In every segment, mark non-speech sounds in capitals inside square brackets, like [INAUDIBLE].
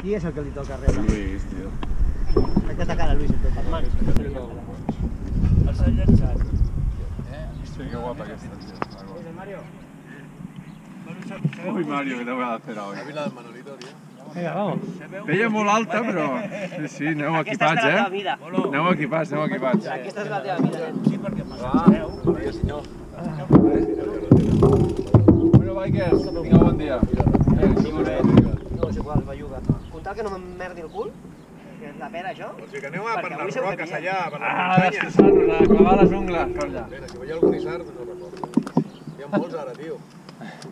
Qui és el que li toca rebre? Lluís, tio. Hay que atacar a Luis entonces. Els ha llançat. Sí, que guapa aquesta, tio. José Mario. Uy, Mario, que te voy a hacer hoy. Vila del Manolito, tío. Vinga, vamos. Veia molt alta, però... Sí, sí, aneu equipats, eh? Aneu equipats, aneu equipats. Aquesta és la teva vida. Sí, perquè passeu. Sí, senyor. Bueno, bikers, tingueu bon dia. Eh, No, és igual, belluga. Contar que no m'emmerdi el cul? Que és la pera, això? O sigui que aneu a per les roques allà, per les Ah, muntanyes. destrossar-nos, a clavar les ungles per allà. Mira, si veieu algun isard, no recordo. Hi ha molts ara, tio.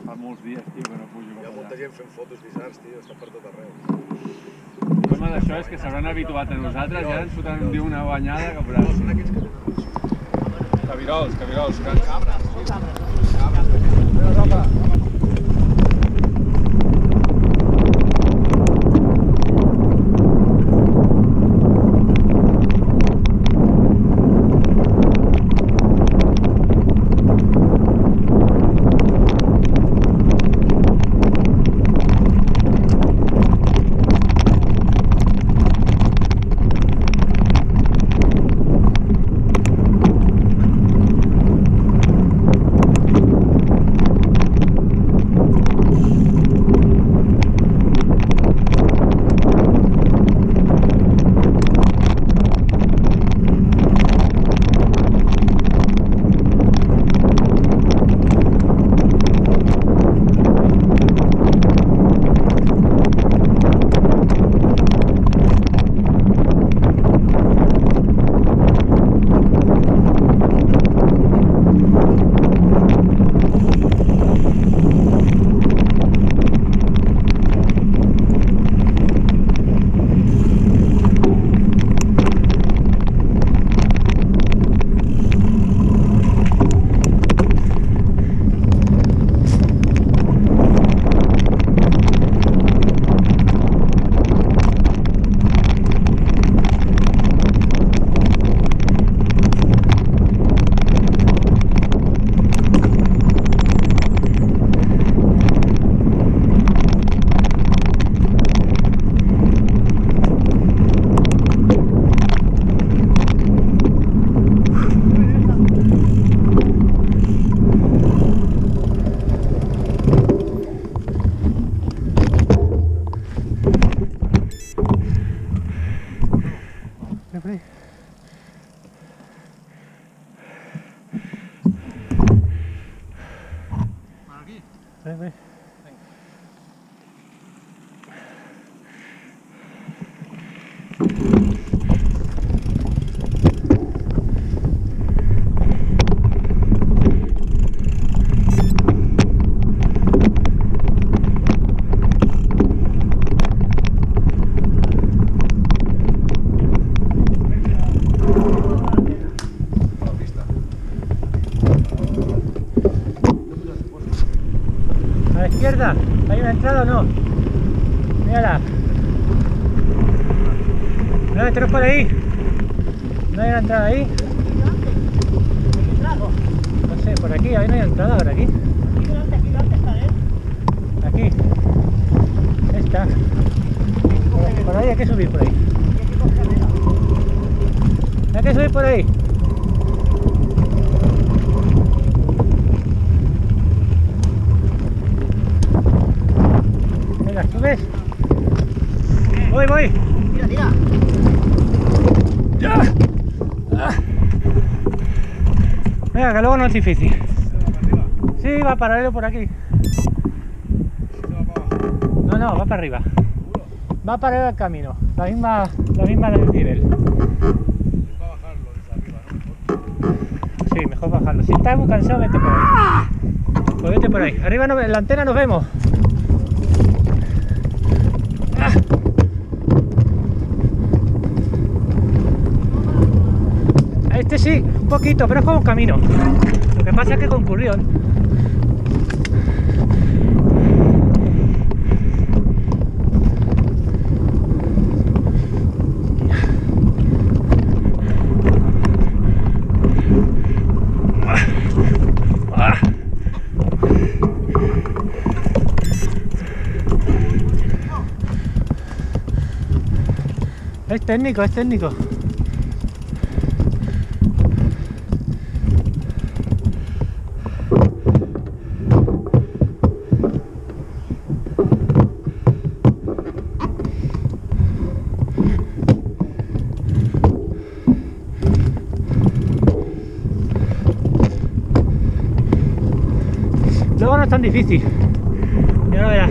Fa molts dies, tio, que no pujo Hi ha molta gent fent fotos d'isards, tio. Estan per tot arreu. El problema d'això és que s'hauran habituat a nosaltres i ara ens foten un dia una banyada que No, són aquells que tenen. Cabirols, cabirols, que... Cabres. Mira, Es difícil. Sí, va paralelo por aquí. No, no, va para arriba. Va paralelo al camino. La misma, la misma del nivel. Sí, mejor bajarlo. Si estás muy cansado, vete por ahí. Pues vete por ahí. Arriba no, en la antena nos vemos. Ah. Este sí, un poquito, pero es como un camino. Que pasa que concurrió. Es técnico, es técnico. Tan difícil. Ya lo verás.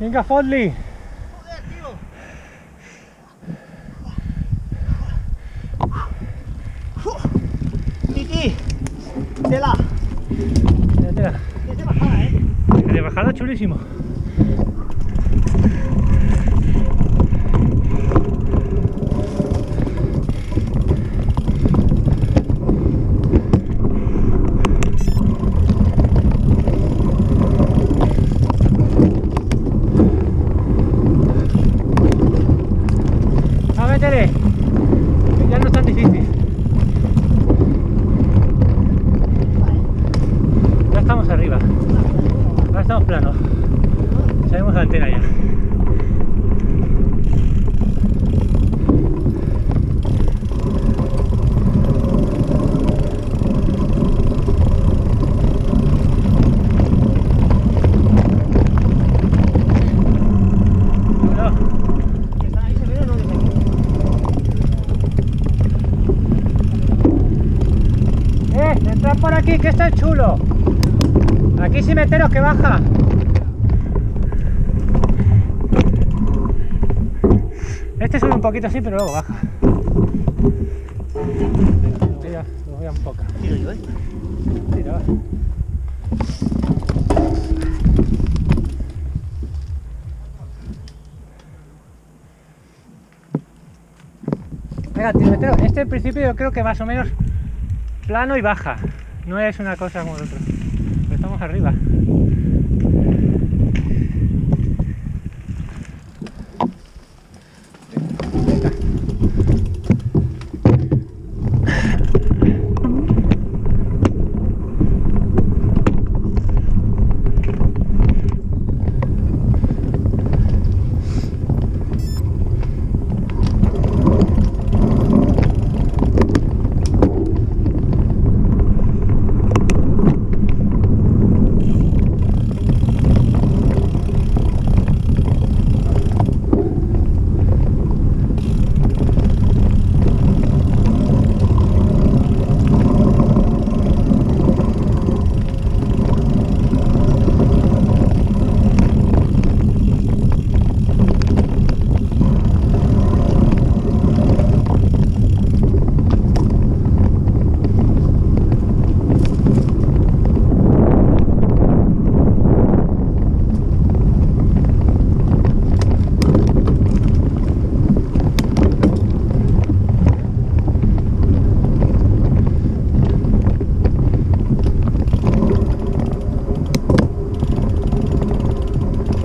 Venga, Fodley. machen baja. Este sube un poquito así, pero luego baja. Mira, lo voy a un poco. Tiro yo, eh. Tira, va. Venga, tirometero. Este en principio yo creo que más o menos plano y baja. No es una cosa como el otro. Pero estamos arriba. Venga.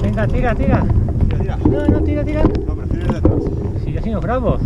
Venga, tira, tira. Tira, tira. No, no, tira, tira. No, prefiero ir detrás. Si yo así no grabo.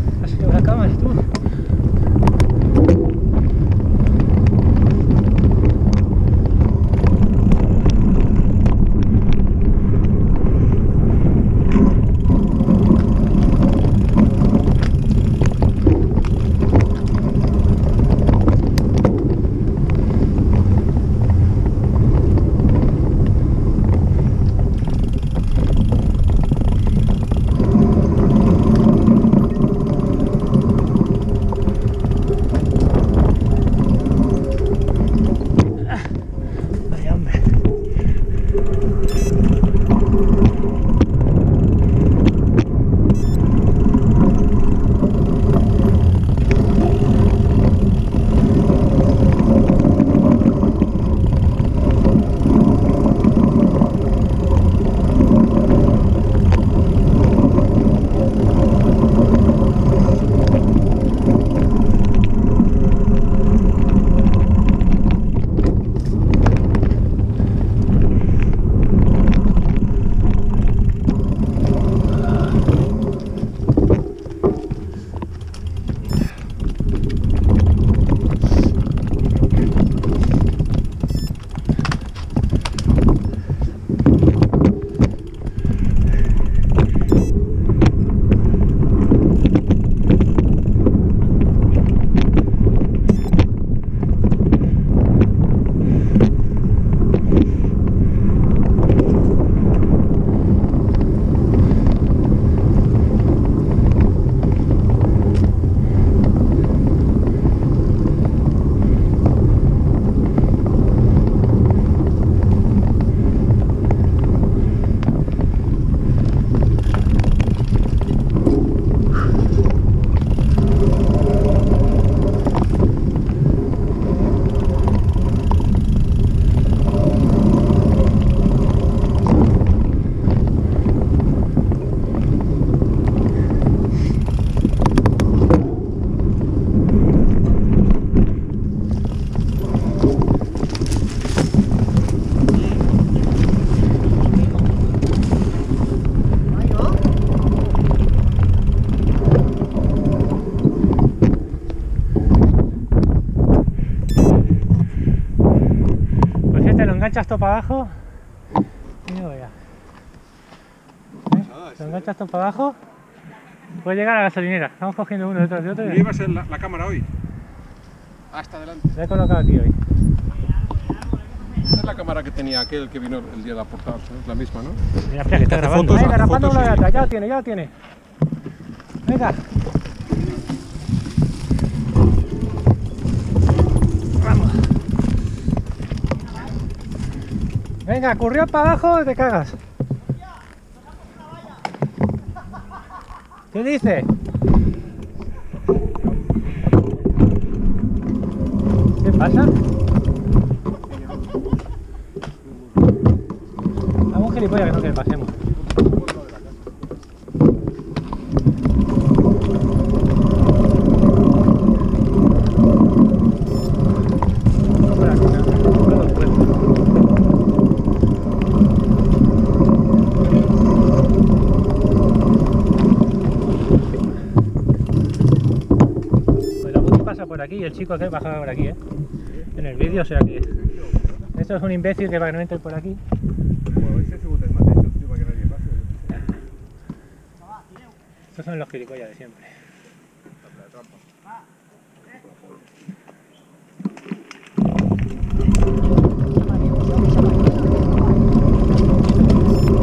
Enganchas todo para abajo. Y no. ¿Eh? Enganchas todo para abajo. Puedes llegar a la gasolinera. Estamos cogiendo uno detrás de otro. ¿Y Y iba a ser la, la cámara hoy? Hasta adelante. la he colocado aquí hoy. Esta es la cámara que tenía aquel que vino el día de la portada, es la misma, ¿no? Mira, espera, que está grabando. fotos, grabando fotos. Ya lo tiene, ya lo tiene. Venga. Vamos. Venga, corrió para abajo y te cagas. ¿Qué dice? ¿Qué pasa? Algún gilipollas que no quiere pasemos. Por aquí, ¿no? Todo puesto. Pues la Buti pasa por aquí y el chico aquel bajaba por aquí, ¿eh? En el vídeo, o sea que... Esto es un imbécil que va a no entre por aquí. Estos son los gilipollas de siempre.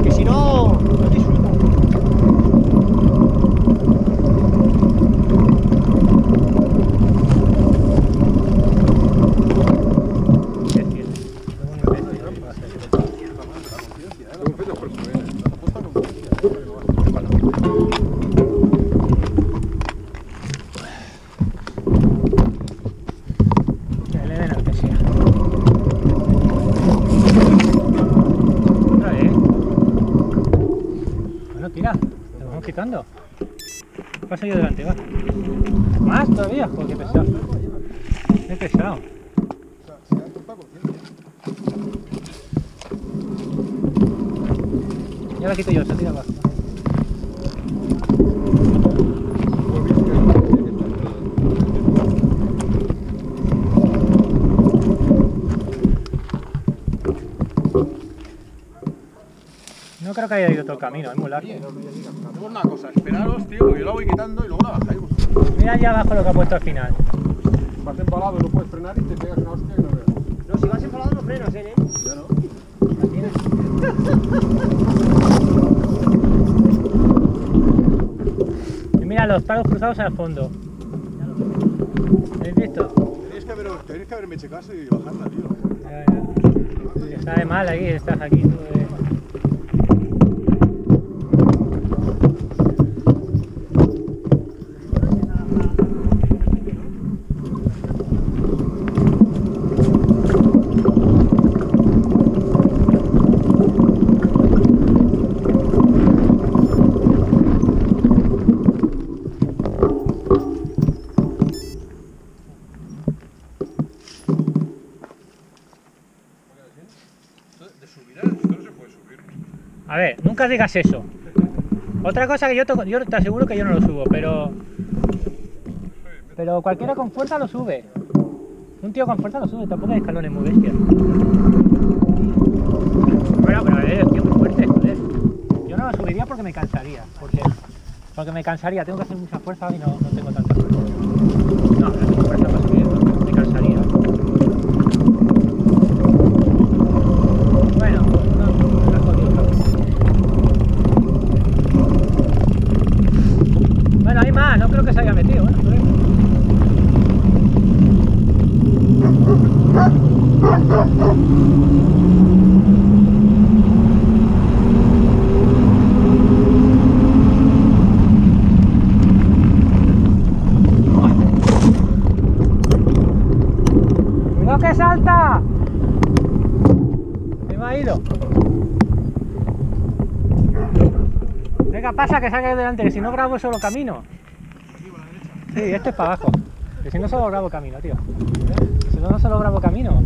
Que si no, no disfruto. ¿Qué tiene? Es un imbécil, ¿no? Va a ser. Luego empieza por eso, ¿eh? La apuesta no Que le den al que sea. Otra vez. Bueno, tira. Quitando. Paso yo delante, va. Más todavía, joder, qué pesado. Qué pesado. Ya la quito yo, se tira abajo. No creo que haya ido todo el camino, es muy largo. Cosa, esperaros, tío, yo la voy quitando y luego la bajáis. Mira allá abajo lo que ha puesto al final. Vas embalado, no puedes frenar y te pegas una hostia y no veas. No, si vas enfadado no frenas, ¿eh? Ya no. Y mira los palos cruzados al fondo. ¿Habéis visto? Tenéis que, haber, tenéis que haberme hecho caso y bajarla, tío. Ya, ya. Está de mal aquí, estás aquí tú. eh. De subir, esto no se puede subir. A ver, nunca digas eso. Otra cosa que yo te, yo te aseguro que yo no lo subo, pero. Pero cualquiera con fuerza lo sube. Un tío con fuerza lo sube, tampoco hay escalones muy bestias. Bueno, pero eh, tío muy fuerte, joder. Yo no lo subiría porque me cansaría. Porque, porque me cansaría, tengo que hacer mucha fuerza y no, no tengo tanta fuerza para subir, me cansaría. Bueno, no, me la jodido, claro. Bueno, hay más, no creo que se haya metido. Bueno, pero- ¡Cuidado que salta! Se me ha ido. Venga, pasa que salga delante, si no grabo solo camino. Sí, este es para abajo. Que si no solo grabo camino, tío. Si no, no solo grabo camino.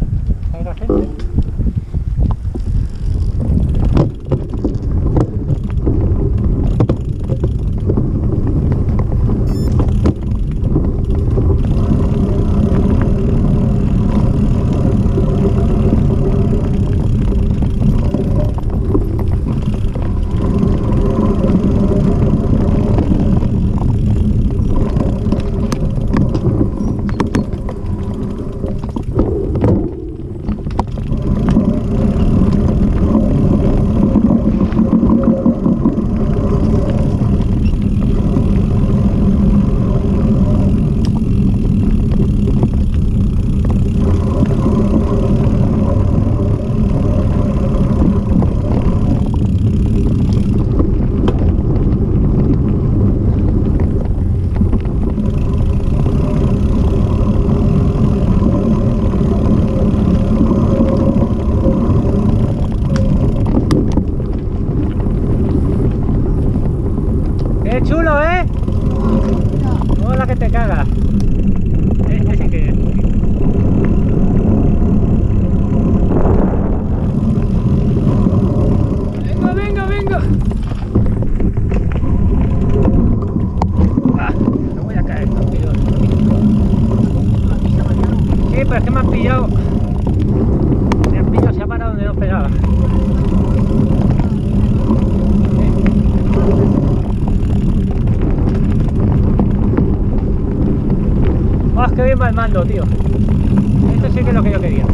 Mando, tío. Esto sí que es lo que yo quería.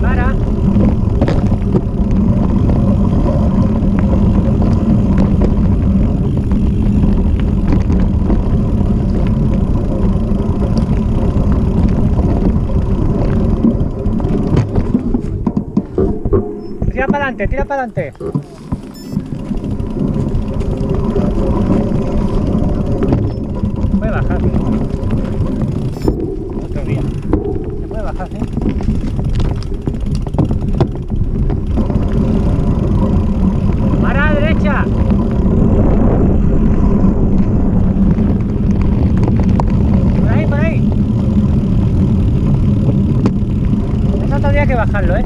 Para. Tira para adelante, tira para adelante. Puede bajar, tío. Otro día. Se puede bajar, ¿eh? ¡Para a la derecha! Por ahí, por ahí. Eso tendría que bajarlo, ¿eh?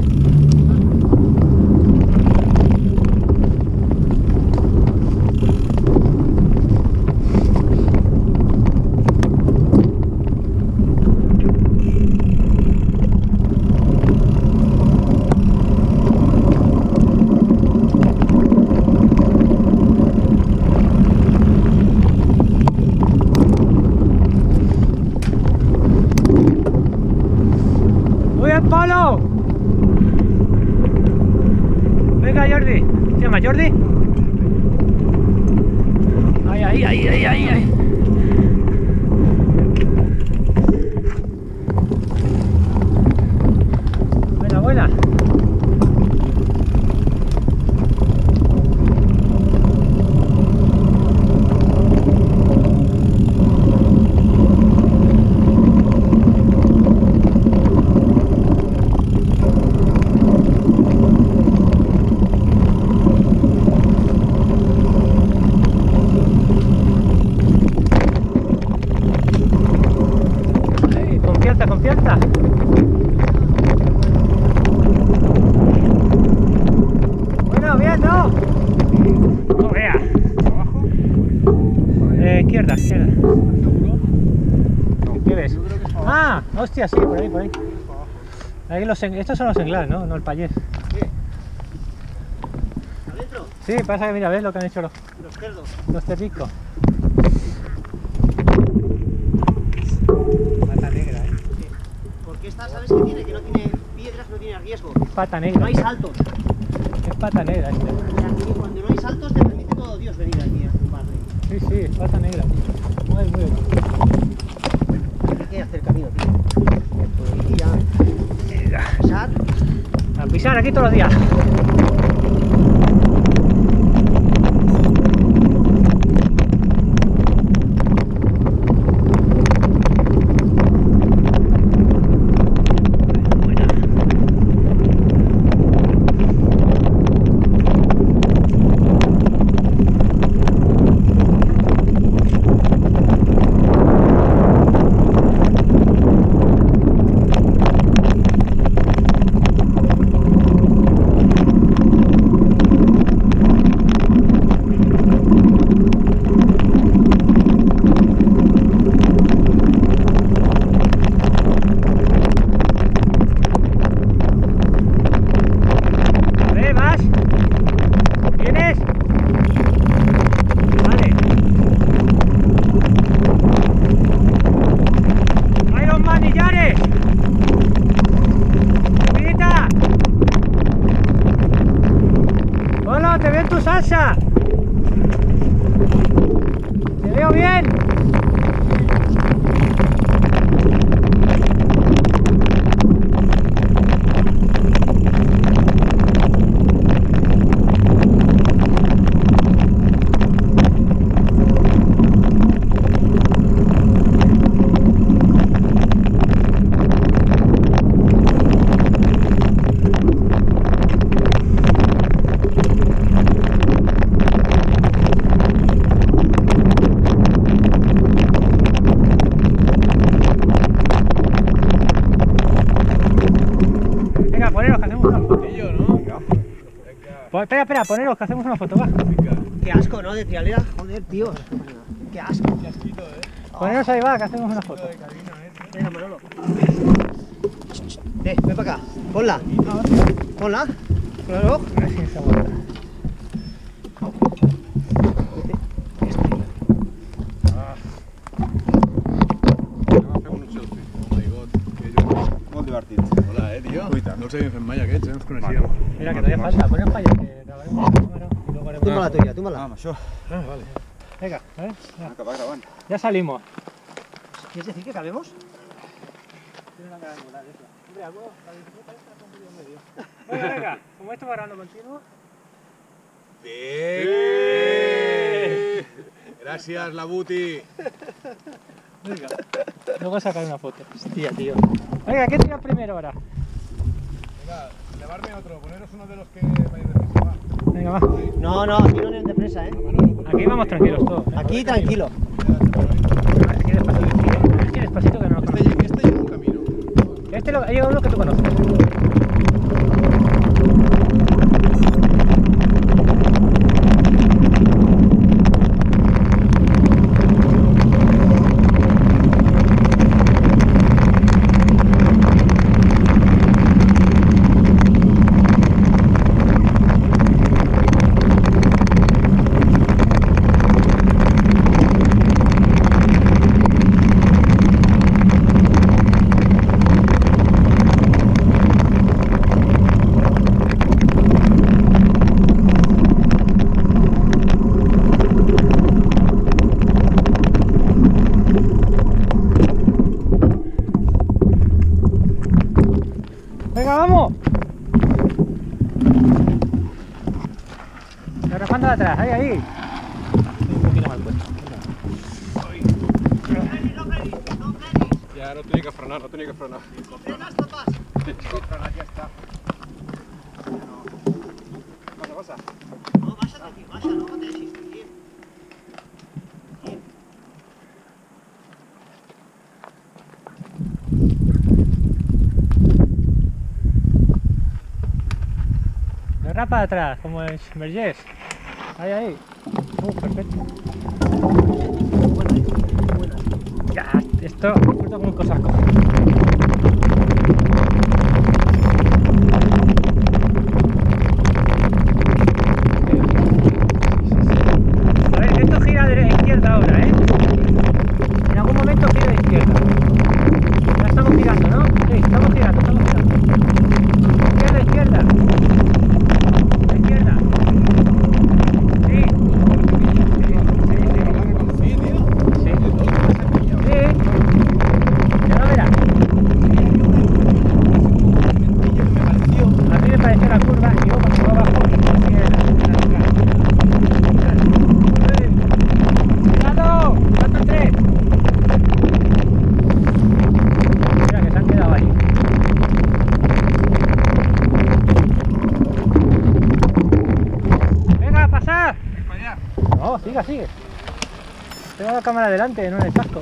¡Muy bien, Pablo! Venga, Jordi. ¿Se llama Jordi? Ay, ay, ay, ay, ay, ay. Buena, buena. Ay, confianza, confianza. Bueno, bien, ¿no? No vea. Eh, izquierda, izquierda. ¿Qué ves? Ah, hostia, sí, por ahí, por ahí. Los Estos son los englas, ¿no? No el payés. ¿Adentro? Sí, pasa que mira, ves lo que han hecho los, Los cerdos. los cerricos. Pata negra, ¿eh? Porque esta, ¿sabes qué tiene? Que no tiene piedras, no tiene riesgo. Pata No negra. hay saltos. Es pata negra esta. O sea, que cuando no hay saltos te permite todo Dios venir aquí a zumbarle. Sí, sí, es pata negra. tío. Muy, muy bien. Hay que hacer camino, tío. Por aquí ya. Pasar. A pisar aquí todos los días. ¿Ve? ¿Vas? ¿Vienes? Vale. Iron Manillares. Grita. Hola, te veo en tu salsa. Te veo bien. poneros que hacemos una foto. Pues, espera, espera, poneros que hacemos una foto, va. Qué asco, ¿no? De trialera. Joder, tío. Qué asco. Poneros ahí, va, que hacemos una foto. Venga, Manolo. Eh, ven para acá. Ponla. Ponla. Claro. A ver si se aguanta. Anem a fer un selfie. Oh my god, que jo... Molt divertit. Hola, eh, tio. Cuita. No els havíem fet mai aquests, eh? Ens coneixíem. Mira, que todavía falta. Poneros para allá, que grabaremos la cámara y luego haremos Túmbala una la túmbala. Ah, vale. Venga, a ver. ya. Acabar gravant. Ya salimos. ¿Quieres decir que cabemos? Venga, venga, como esto va grabando continuo. Bien! Gràcies, la Buti. Venga. Luego sacar una foto. Hostia, tío. Venga, ¿qué tira primero ahora? Venga, llevarme otro, poneros uno de los que vayáis de prisa, va. Venga, va. No, no, aquí no es de presa, ¿eh? Aquí vamos tranquilos todos. ¿eh? Aquí tranquilo. Aquí despacito, sí, aquí despacito que no lo Este, este lleva un camino. Este lo, ha llegado uno que tú conoces. Venga, vamos. Derrapando de atrás, ahí, ahí. Un poquito mal puesto. Ja, no tenia que frenar, no tenia que frenar. Passa, passa. No, baixa't aquí, baixa, no pateixis. Aquí. De atrás, como es Vergés. Ahí, ahí. Uh, perfecto. Buena. Buena. Ya, esto disfruto como un cosaco. A ver, esto gira de izquierda ahora, ¿eh? En algún momento gira de izquierda. Ya estamos girando, ¿no? Sí, estamos girando, estamos girando. Izquierda, izquierda. Izquierda. Sí. Sí, sí, sí. Sí. Sí. Ya lo verás. A mí me pareció la curva y luego cuando llegó abajo parecía la- la- la- ¡Cuidado! ¡Faltan tres! Mira que se han quedado ahí. ¡Venga, pasad! No, siga, sigue. Tengo la cámara delante, no en el casco.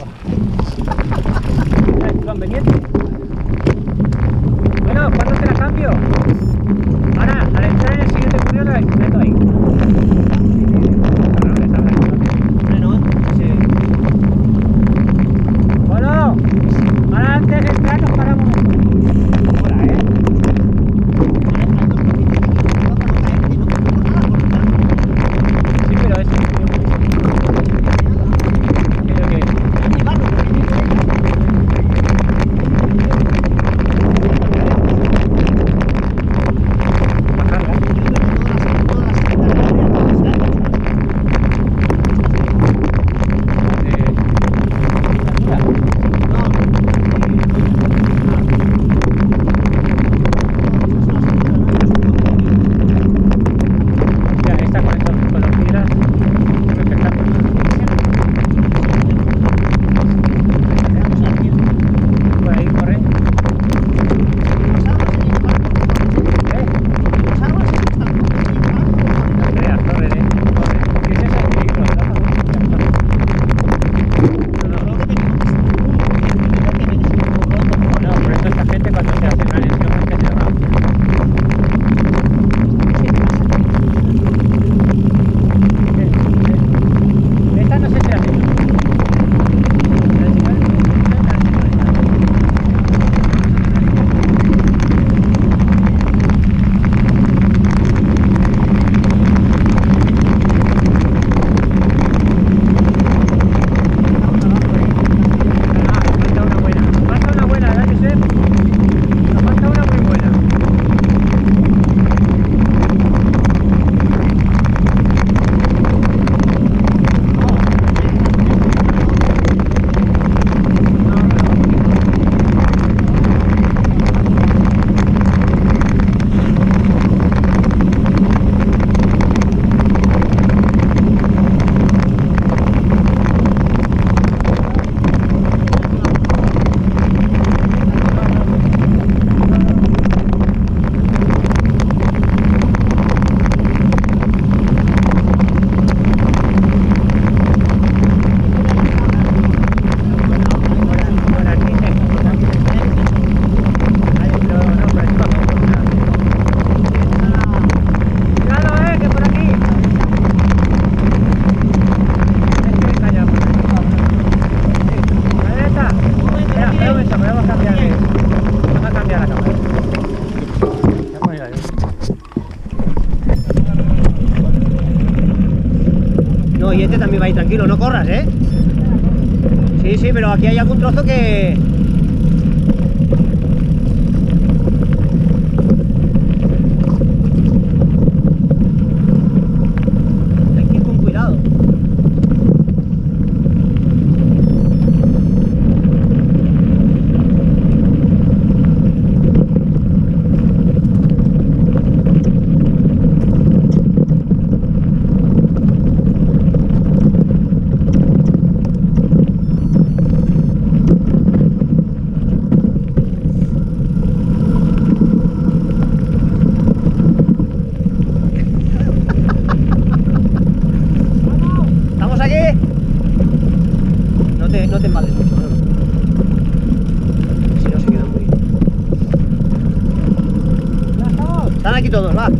¿Eh? Sí, sí, pero aquí hay algún trozo que... Están aquí todos, va.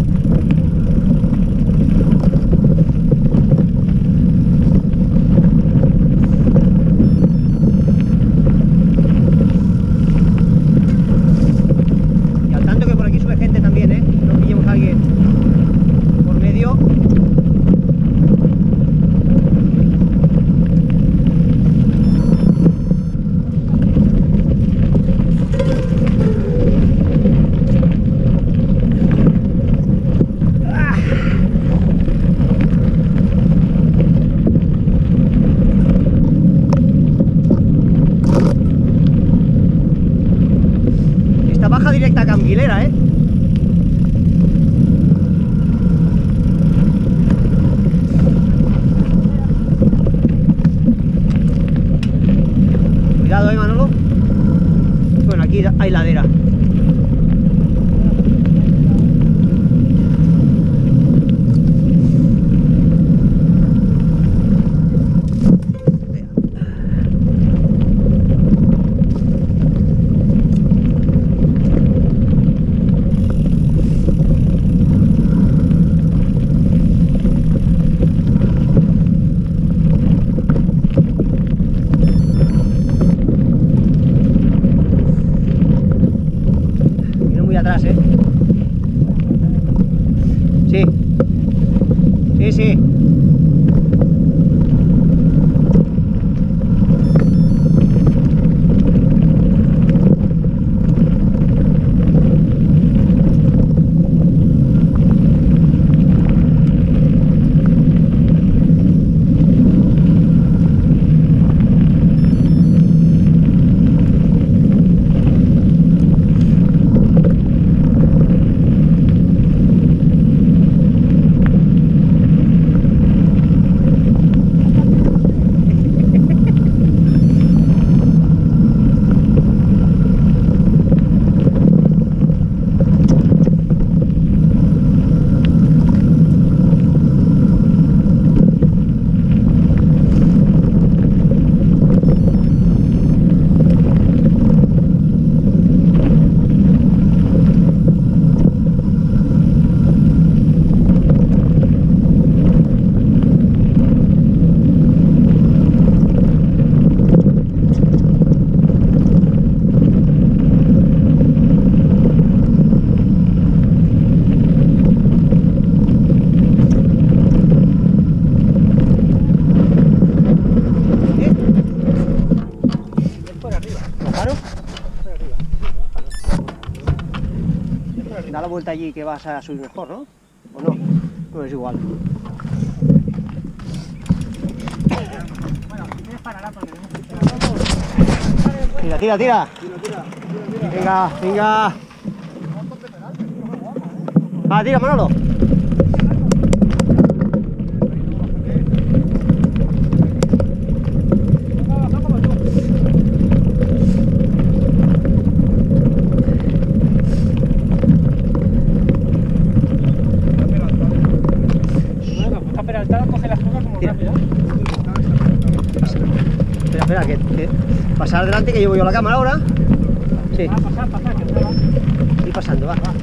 Allí que vas a subir mejor, ¿no? ¿O no? No es igual. Tira, tira, tira. Venga, venga. Va, tira, Manolo. Bueno, pues está peraltada, coge las cosas como Tira. rápido. Espera, espera, que, que pasar adelante que llevo yo la cámara ahora. Sí, Va a pasar, pasar, que va. ir pasando, va. Petros,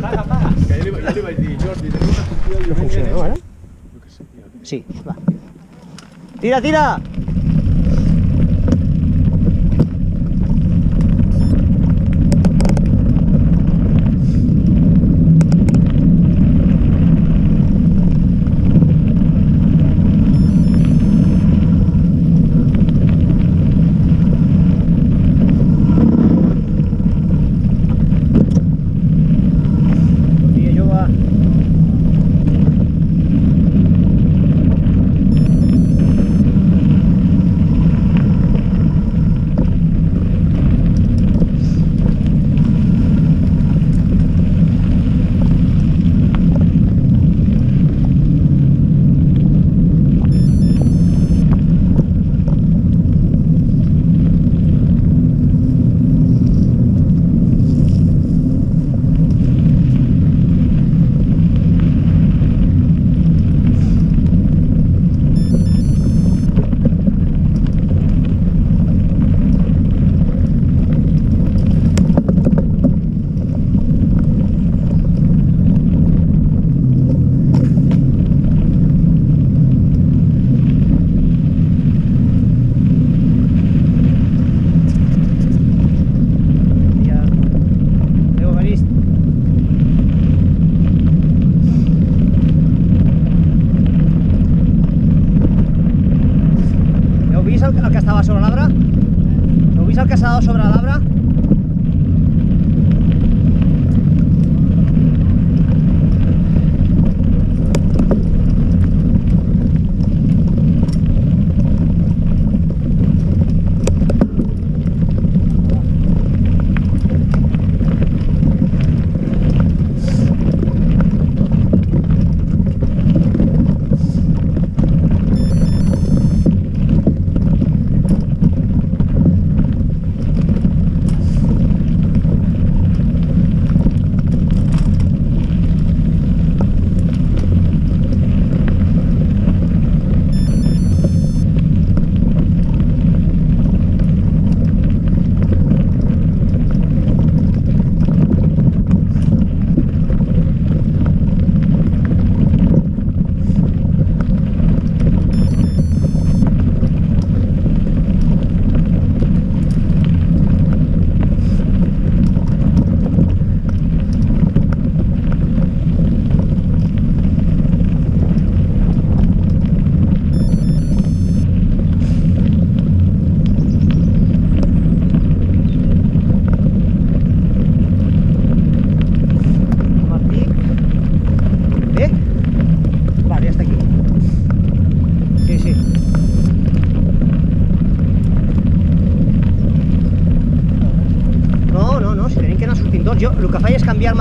Paga, paga. Que dir, Jordi, una sé, tio. Sí, va. Tira, tira!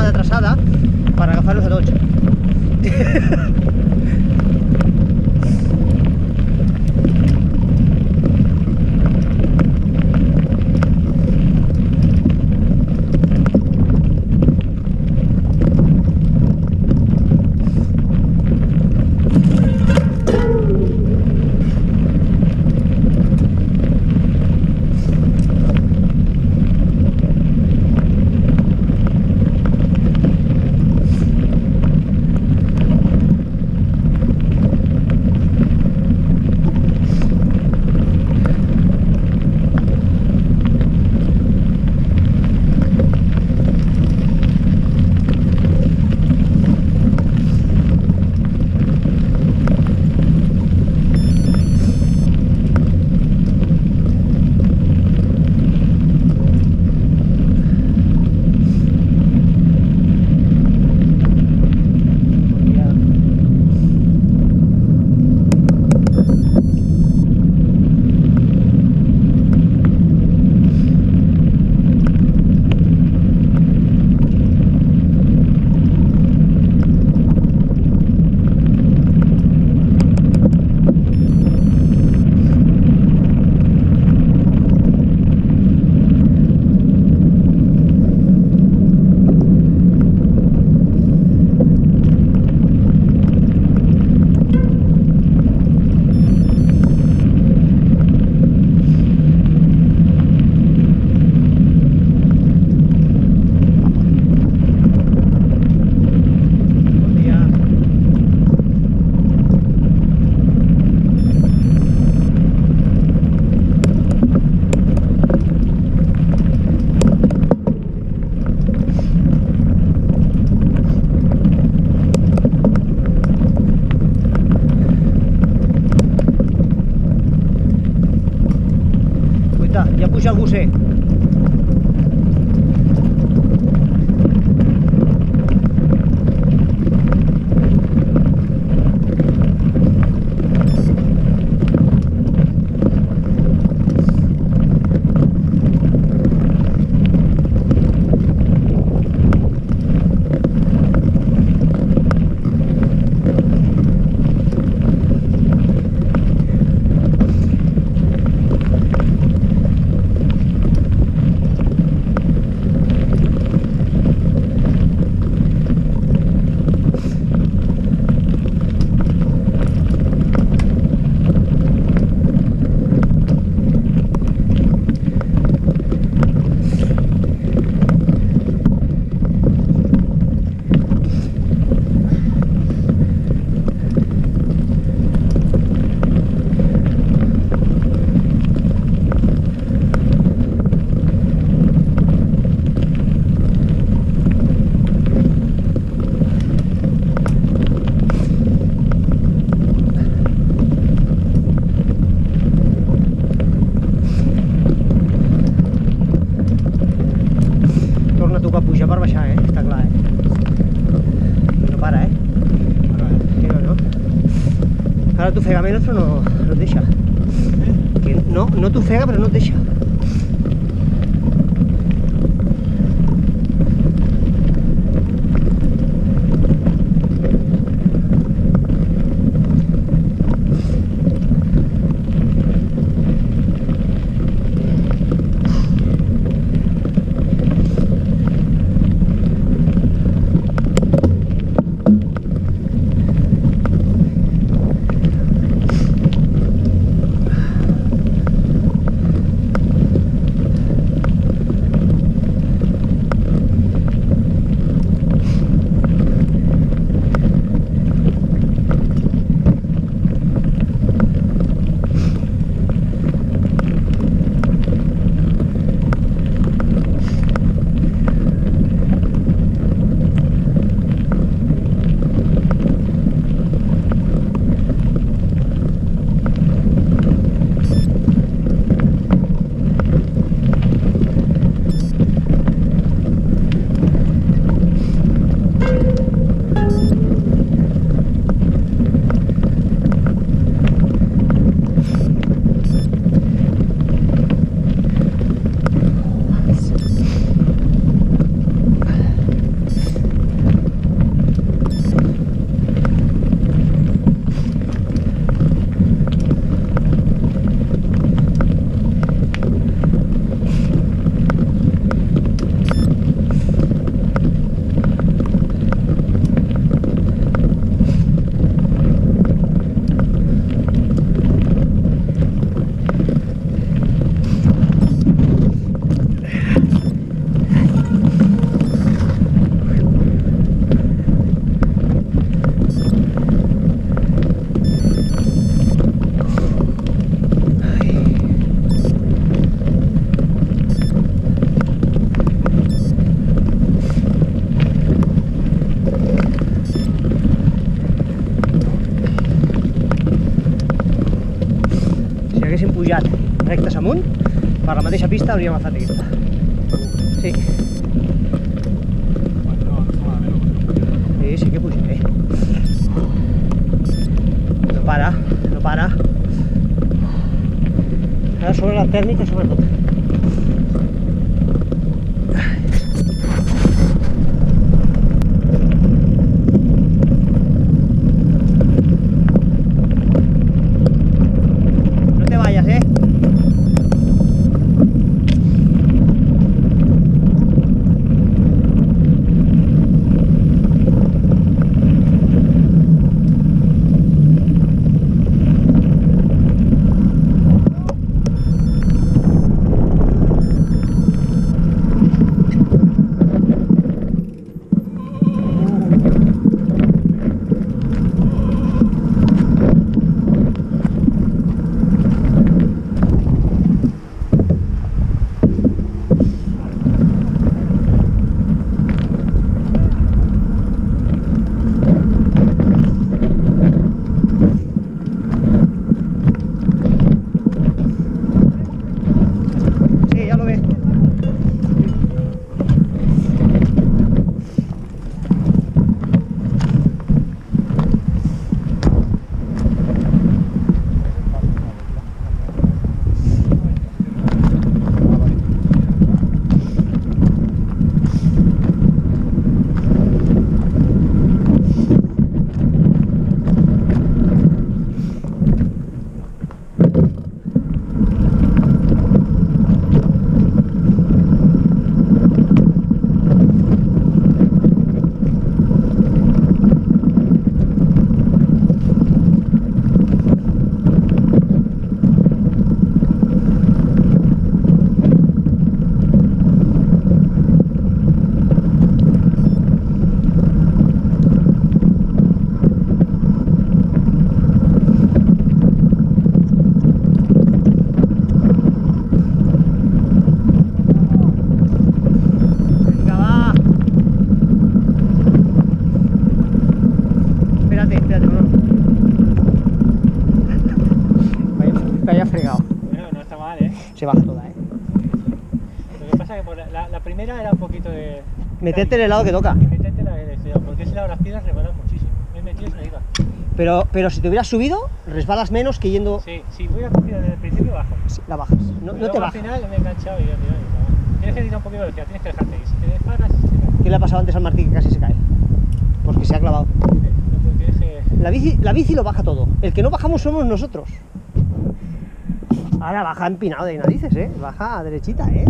De traçada per agafar-los a tots. [LAUGHS] Ara t'ofega menys, però mateixa pista hauríem agafat aquesta. Sí. Sí, sí que pujaré. No para, no para. Ara sobre la tècnica, sobretot. No Meterte en el lado que toca. Y meterte la estudiar, porque ese lado las piedras resbalan muchísimo. Me he metido me iba. Pero, pero si te hubieras subido, resbalas menos que yendo. Sí, si hubiera cogido desde el principio bajo. Sí, La bajas. No, no te bajas. Al final me he enganchado y ya, tío. Tienes que ir a un poquito de velocidad, tienes que dejarte ir. Si te paras, se cae. ¿Qué le ha pasado antes al Martí que casi se cae? Porque se ha clavado. La bici, la bici lo baja todo. El que no bajamos somos nosotros. Ahora baja empinado de narices, ¿eh? Baja derechita, ¿eh?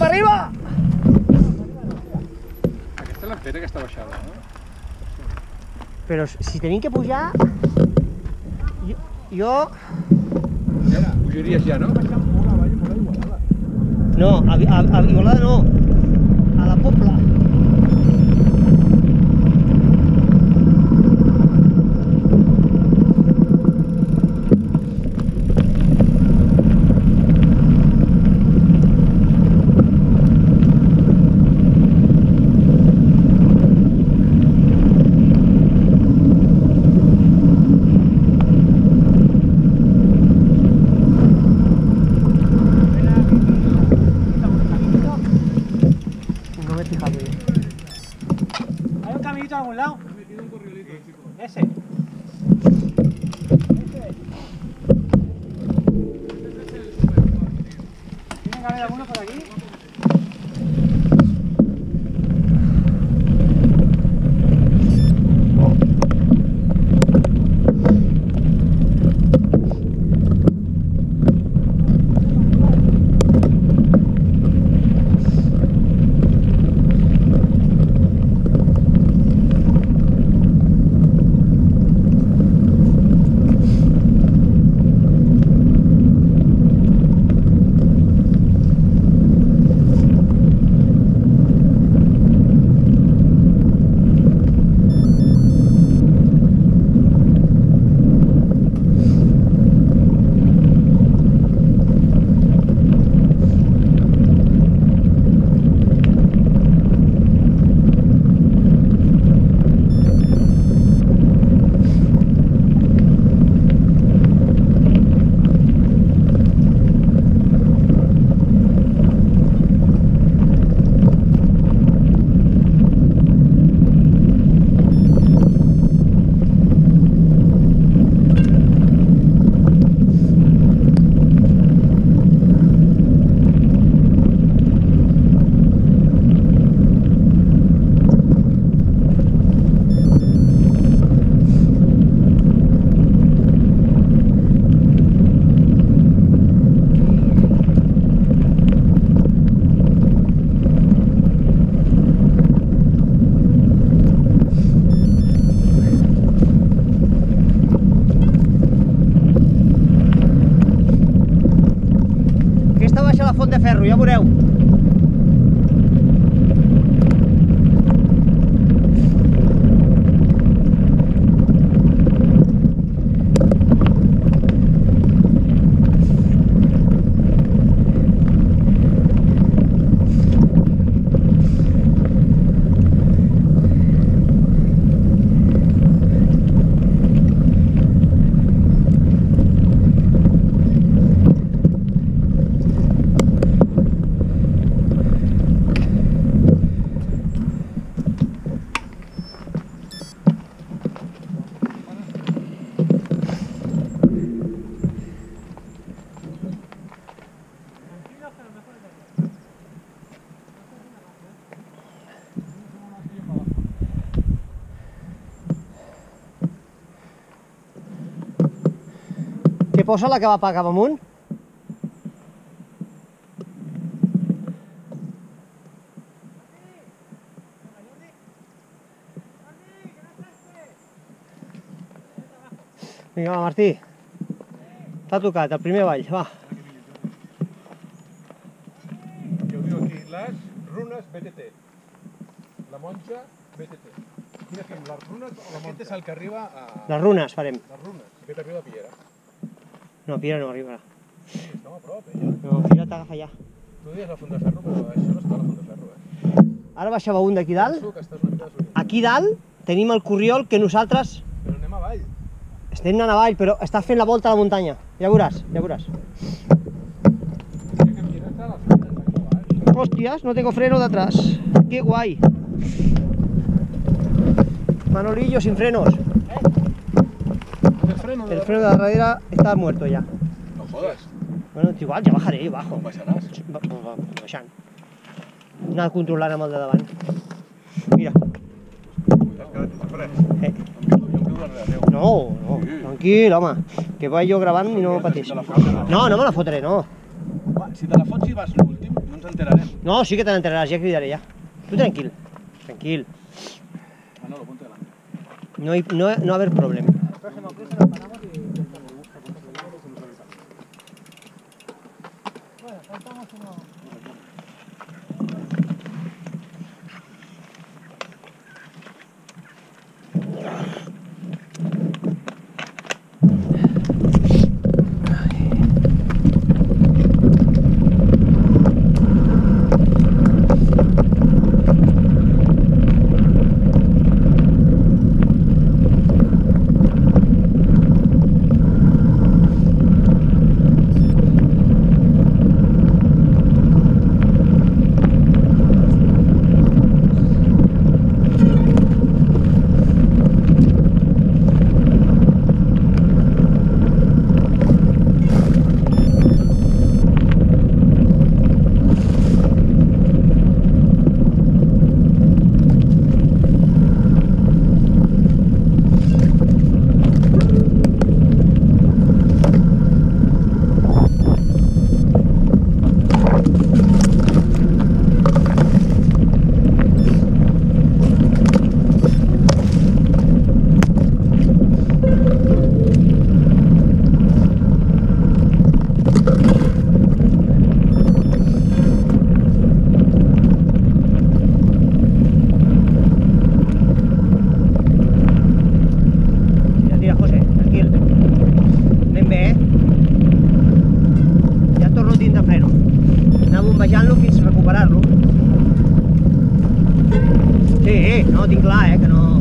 ¡Para arriba! Aquesta és l'empera, aquesta baixada, no? Però si tenim que pujar... Jo... jo... Ja, pujaries ja, no? No, a, a, a Igualada no. Posa la que va cap amunt? Vinga, va, Martí. T'ha tocat, el primer ball, va. Jo diu aquí, les runes BTT. La monja BTT. Quina fem, les runes o la monja? Aquest és el que arriba a... Les runes farem. Les runes, que t'arriba a Piera. No, Pira no arribarà. Sí, estem a prop, eh, ja. No, Pira t'agafa ja. Tu dius la Font de Ferro, però això no està a la Font de Ferro, eh. Ara baixava un d'aquí dalt. Aquí dalt tenim el corriol que nosaltres Però anem avall. estem anant avall, però està fent la volta a la muntanya. Ja veuràs, ja veuràs. Hostias, no tengo freno de atrás. Qué guay. Manolillo sin frenos. El freno de El la freno de la radera está muerto ya. No jodas. Bueno, igual, ja bajaré, bajo. Com baixaràs? Va, va, baixant. Anar controlant amb el de davant. Mira. Eh. No, no, tranquil, home. Que vaig jo gravant i no pateix. No, no me la fotré, no. Va, si te la fots i vas l'últim, no ens enterarem. No, sí que te n'enteraràs, ja cridaré ja. Tu tranquil, tranquil. Manolo, ponte delante. No, hay, no, no va a haber problema. É, che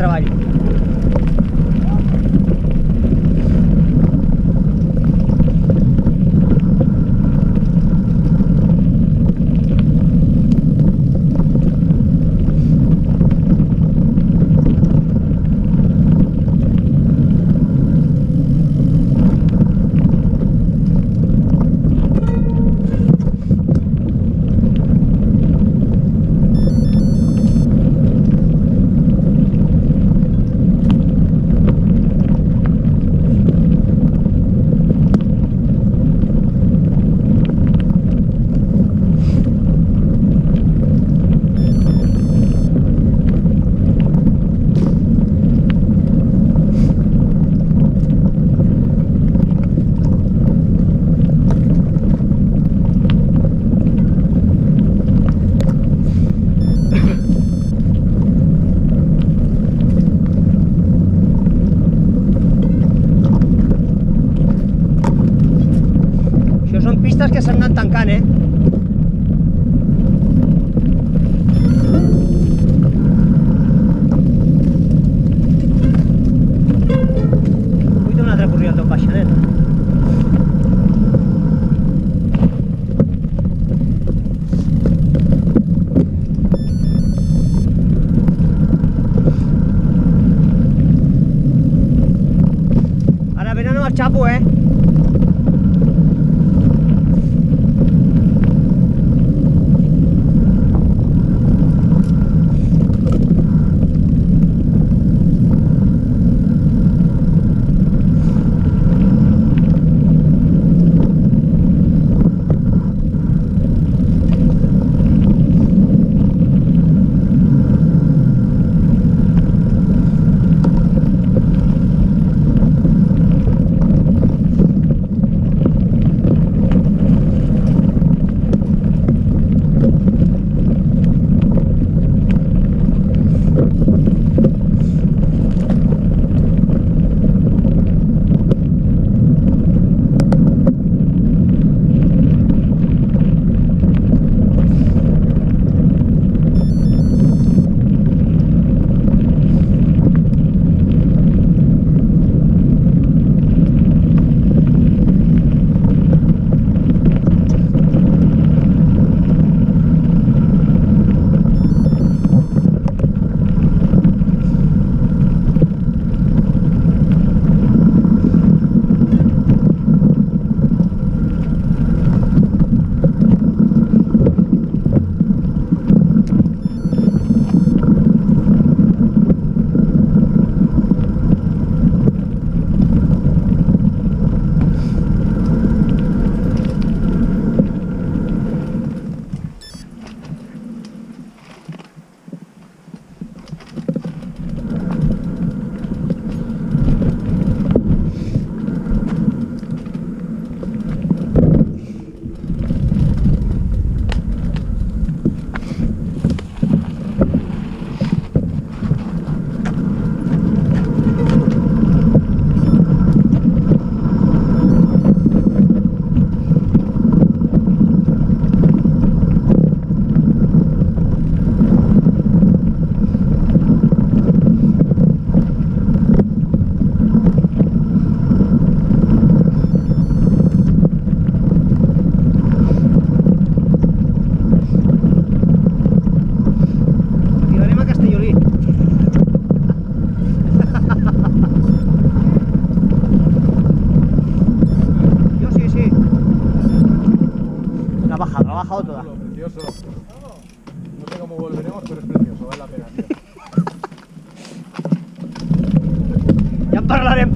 I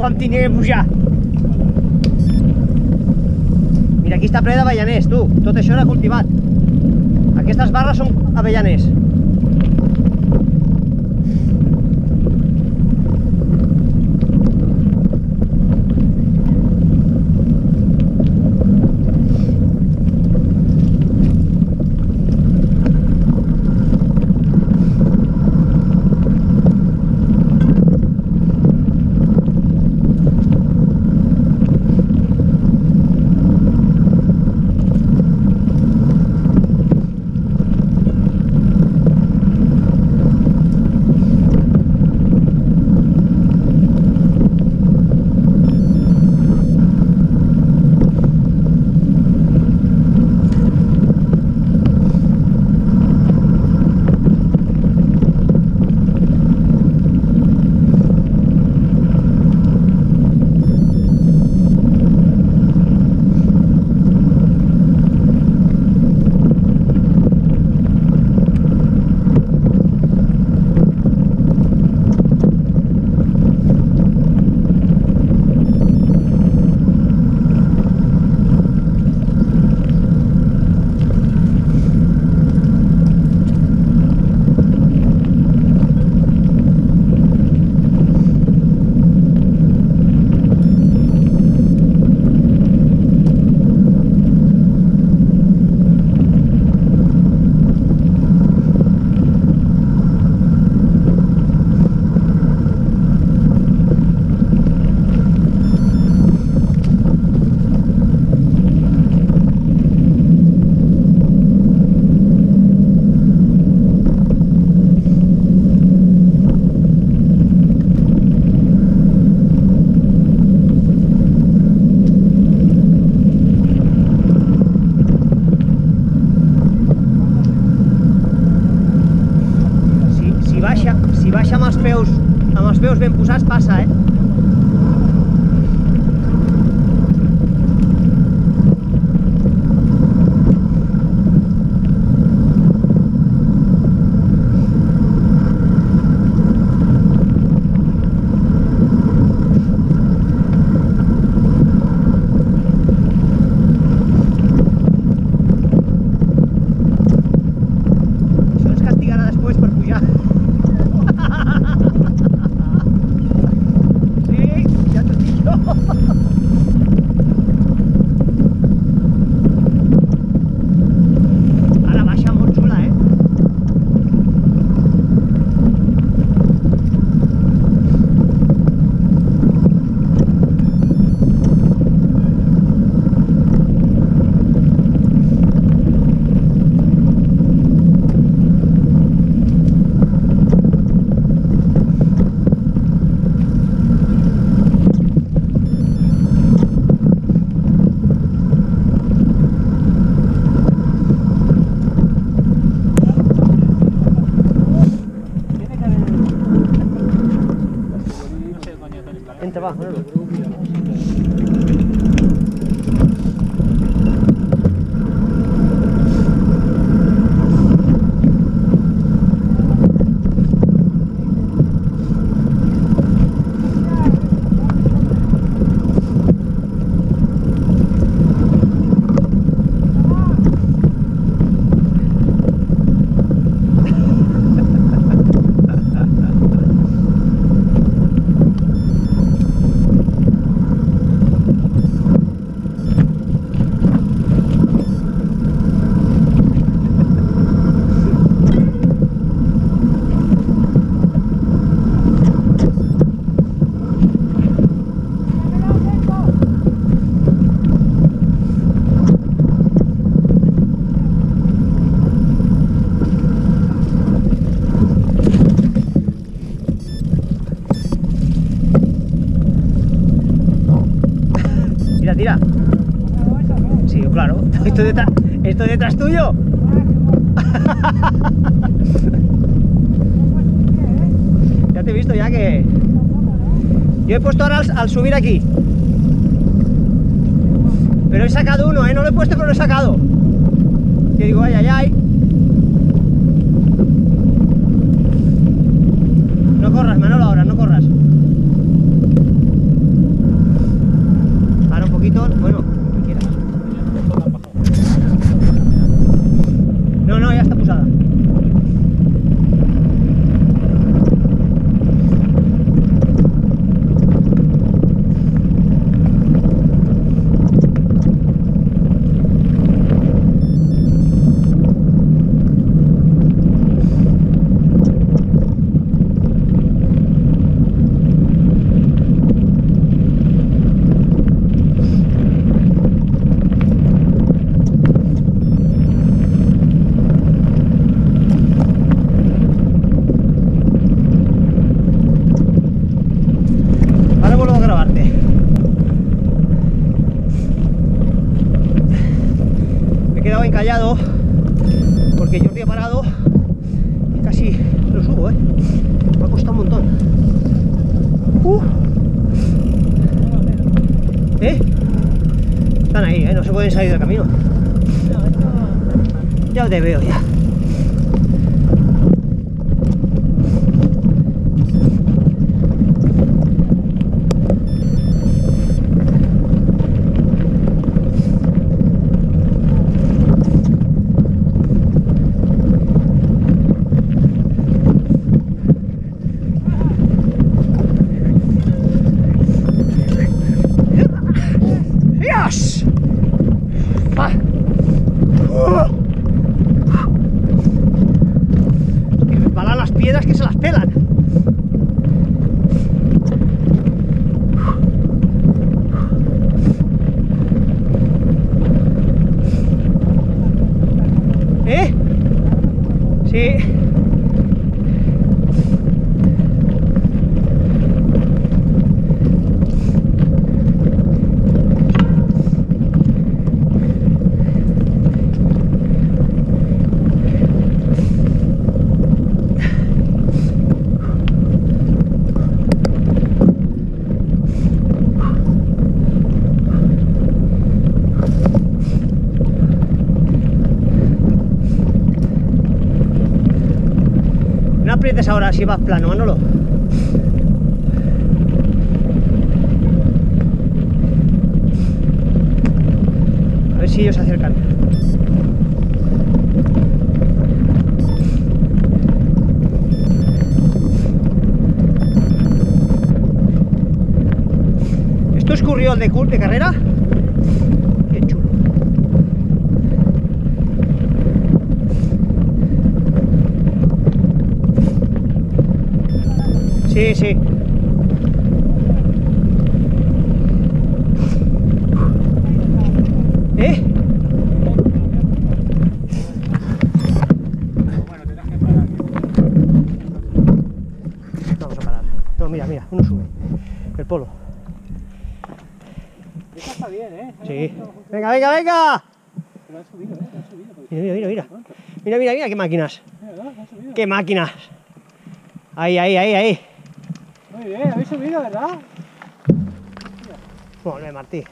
quan que pujar. Mira, aquí està ple d'avellaners, tu. Tot això era cultivat. Aquestes barres són avellaners. Al, subir aquí. Pero he sacado uno, ¿eh? No lo he puesto, pero lo he sacado. Que digo, ay, ay, ay. Aprietes ahora si vas plano, Manolo. A ver si ellos se acercan. ¿Esto escurrió el de, de carrera? Qué chulo. Sí, sí. ¿Eh? Vamos a parar. No, mira, mira, uno sube. El polo. Esta está bien, ¿eh? Sí. Venga, venga, venga. Lo han subido, ¿eh? Lo han subido. Mira, mira, mira, mira. Mira, mira, mira, qué máquinas. Mira. Qué máquinas. Ahí, ahí, ahí, ahí. Muy bien, habéis subido, ¿verdad? Bé, Martí.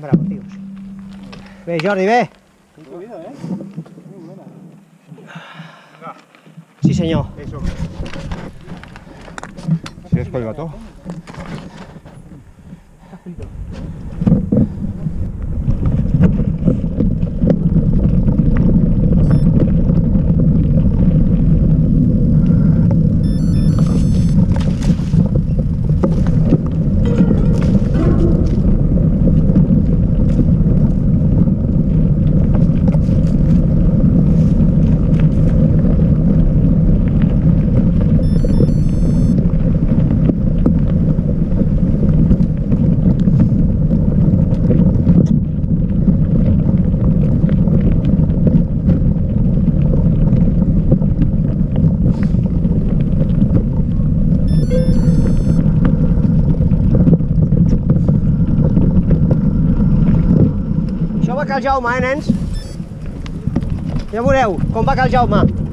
Bravo, tios. Bé, Jordi, bé. Sí, senyor. ¿Sí es gato? Això va cal Jaume, eh, nens? Ja veureu com va cal Jaume.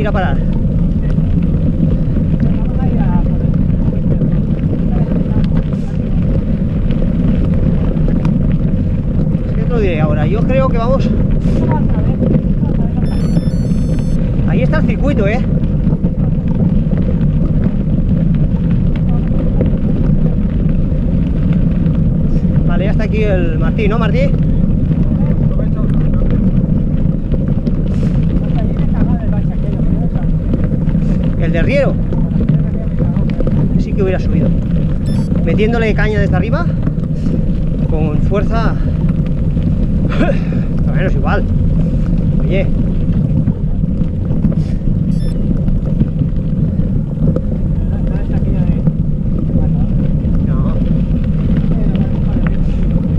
Ir a parar? Es que te lo diré ahora. Yo creo que vamos. Ahí está el circuito, ¿eh? Vale, ya está aquí el Martí, ¿no, Martí? El de Riero. Sí que hubiera subido. Metiéndole caña desde arriba. Con fuerza. [LAUGHS] Menos igual. Oye.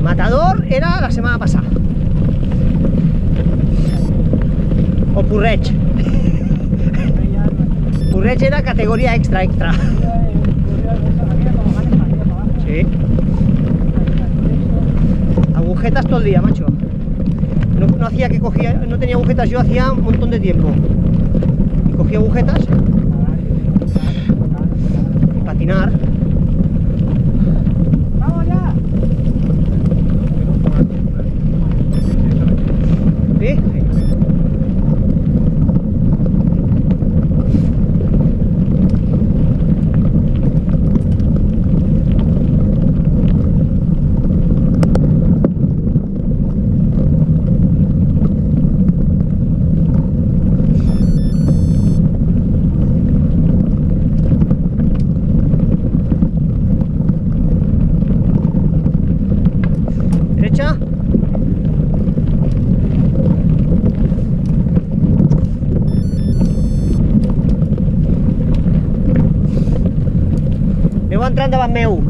Matador era la semana pasada. O Purreig. [LAUGHS] Surreig era categoría extra, extra. Agujetas todo el día, macho. No, no hacía que cogía, no tenía agujetas yo hacía un montón de tiempo. Y cogía agujetas y patinar. ¡Vamos ya! Sí. Derecha. Aneu entrant davant meu.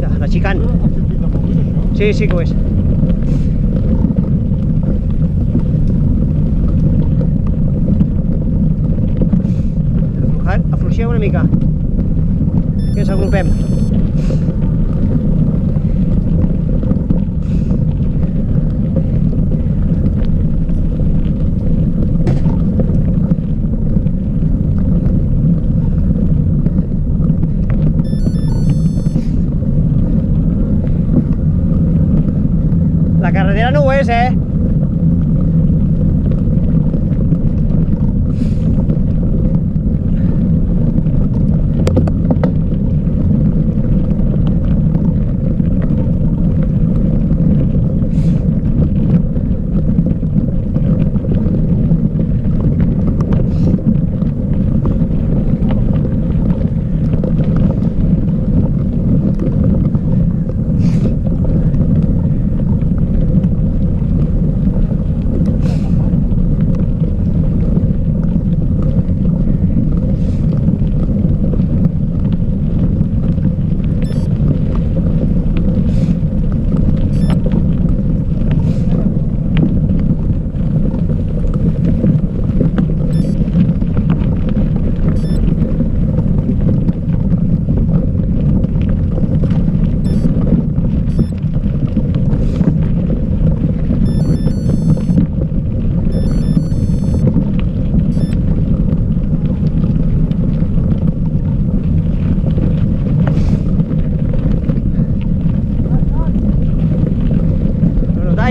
Ja, La xicant. Sí, sí que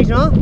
guys, no?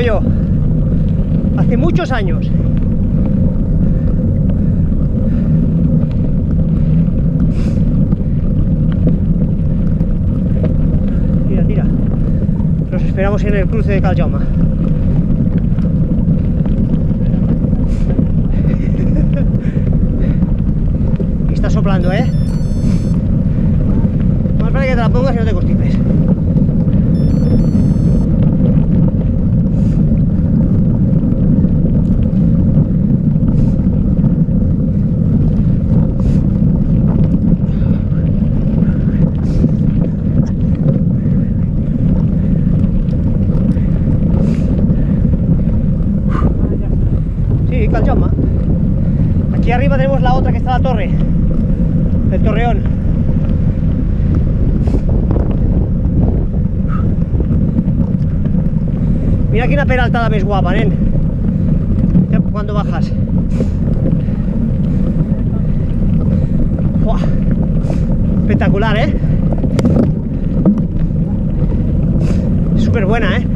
Yo. Hace muchos años. Tira, tira. Nos esperamos en el cruce de Cal Jaume. [LAUGHS] Y está soplando, ¿eh? Más vale que te la pongas y no te constipes. Sí, Caljama. Aquí arriba tenemos la otra que está la torre. El torreón. Mira quina peraltada més guapa, nen. Cuando bajas. Espectacular, ¿eh? Súper buena, ¿eh?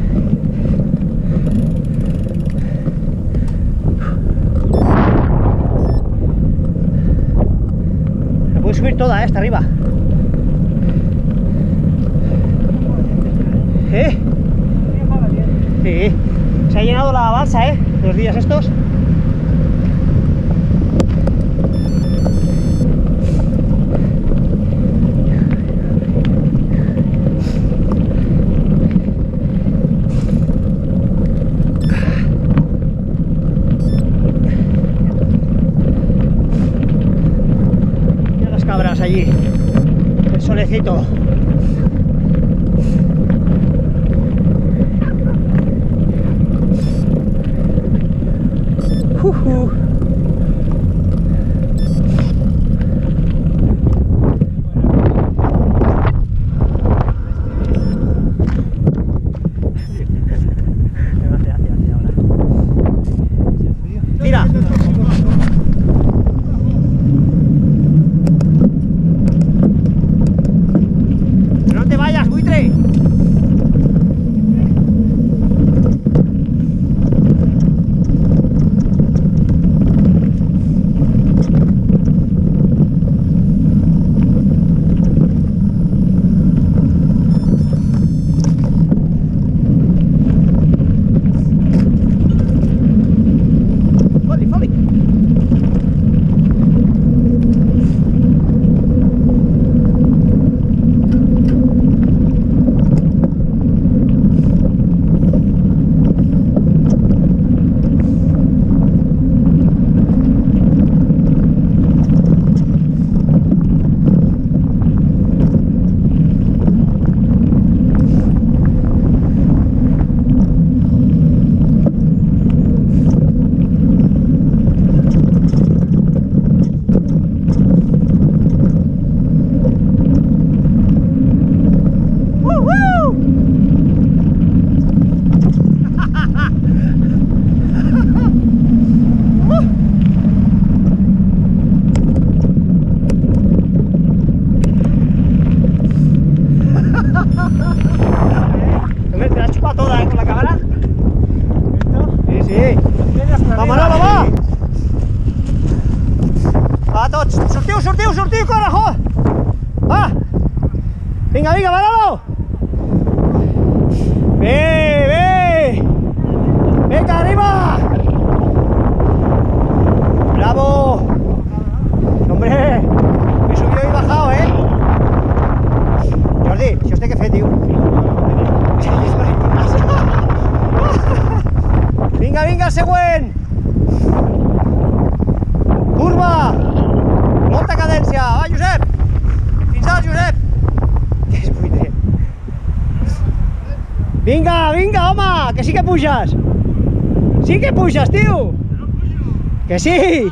Que sí!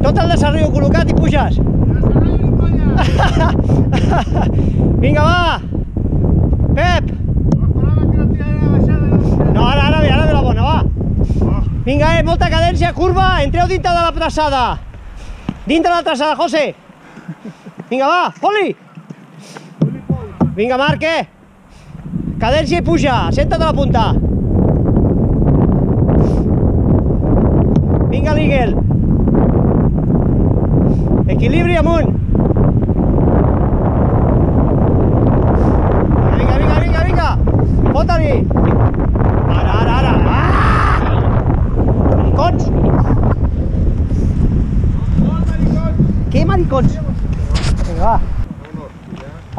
Tot el desarrollo col·locat i puges! [LAUGHS] Vinga, va! Pep! No, ara, ara ve, ara ve la bona, va! Vinga, eh, molta cadència, curva, entreu dintre de la traçada! Dintre de la traçada, José! Vinga, va, Poli! Vinga, Marc, eh! Cadència i puja, senta't a la punta!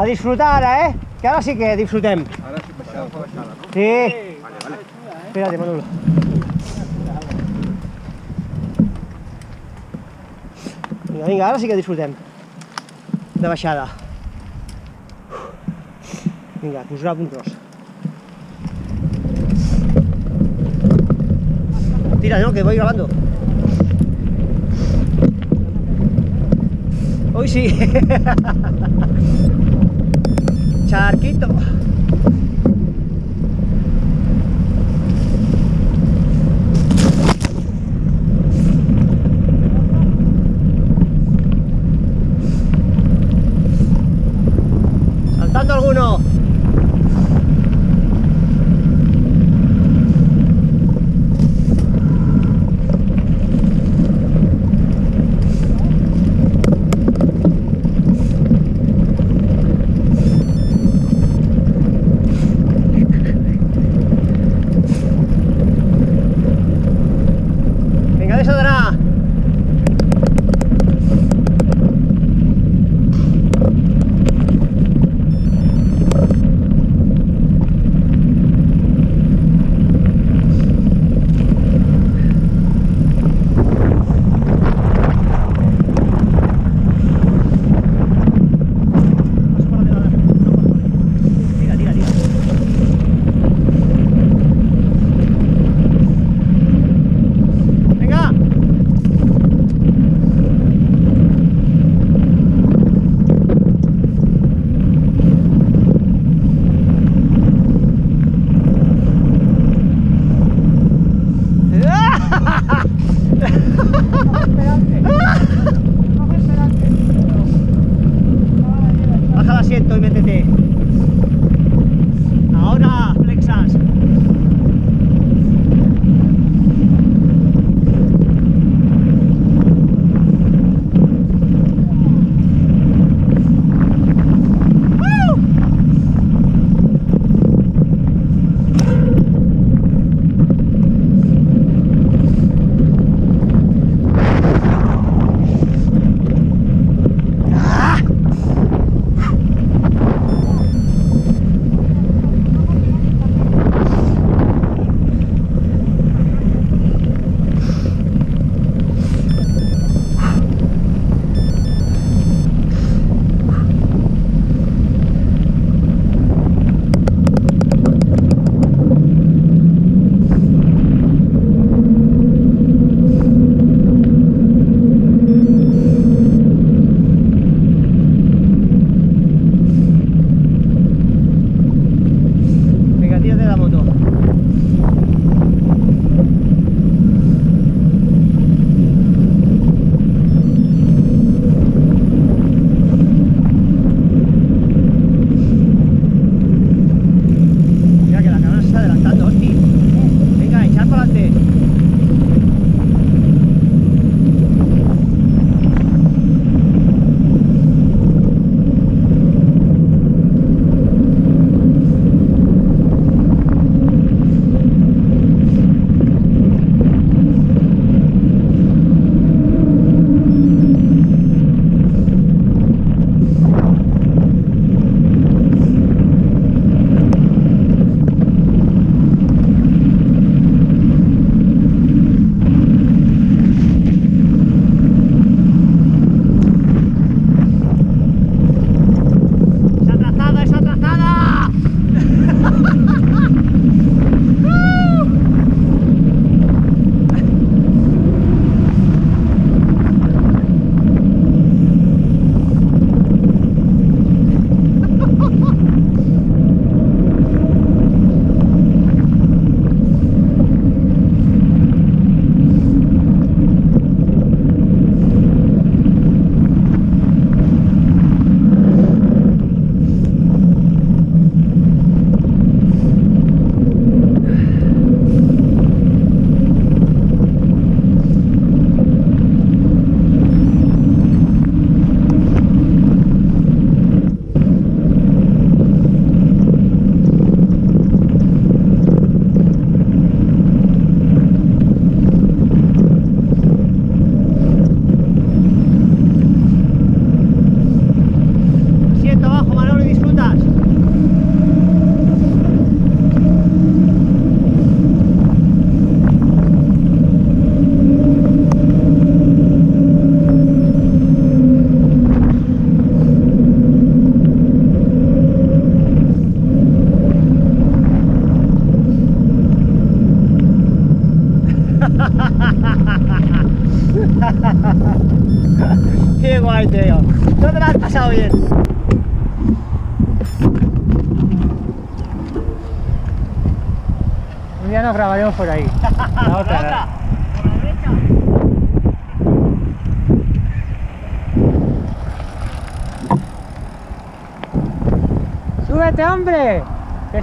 A disfrutar ara, eh? Que ara sí que disfrutem. Ara sí, baixada, baixada, no? Sí. Espérate, Manolo. Vinga, vinga, ara sí que disfrutem. De baixada. Vinga, que us gravo un tros. Tira, ¿no? Que voy grabando. Hoy sí. [LAUGHS] Charquito.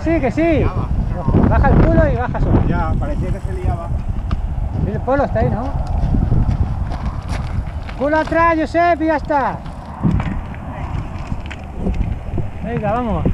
Sí, que sí. Baja el culo y baja solo. Ya, parecía que se liaba. El polo está ahí, ¿no? Culo atrás, Josep, y ya está. Venga, vamos.